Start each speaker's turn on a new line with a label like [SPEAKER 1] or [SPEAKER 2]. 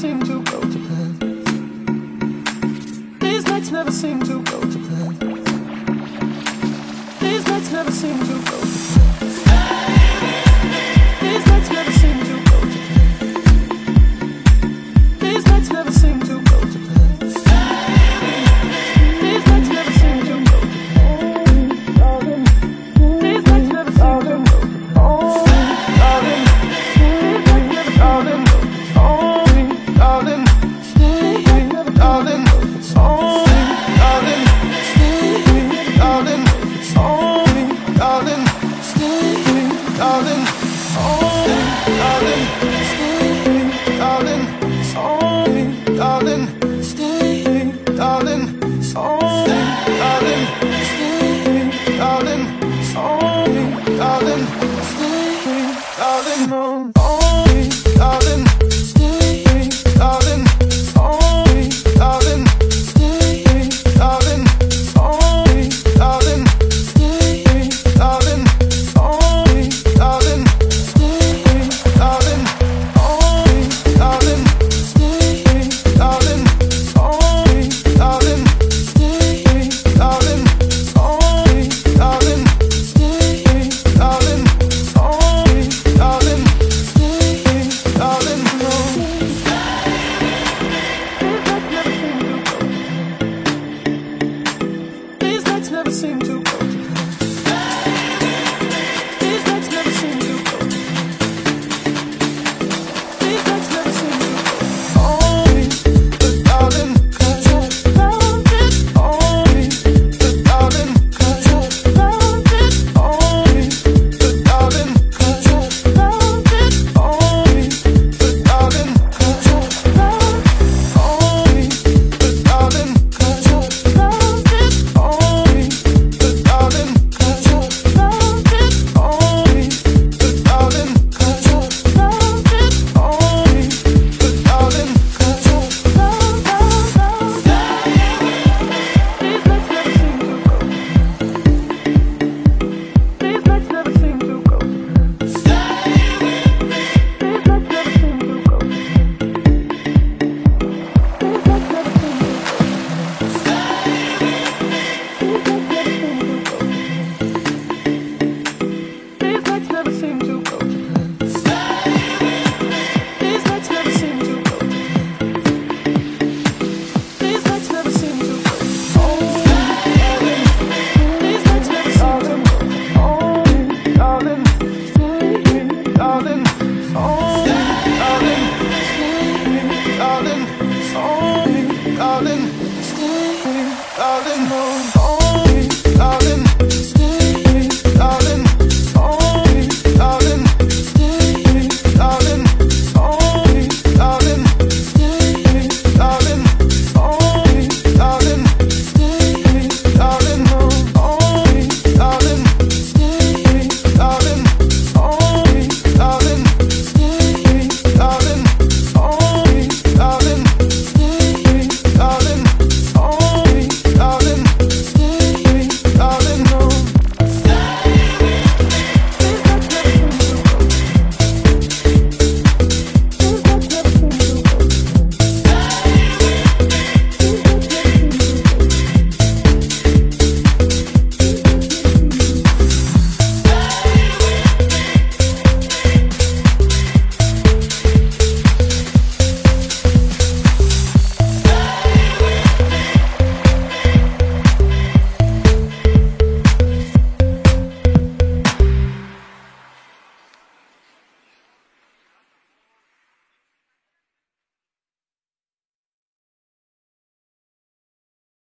[SPEAKER 1] Seem to go to plan. These nights never seem to go to plan never seen you go. darling, darling, darling, darling, darling,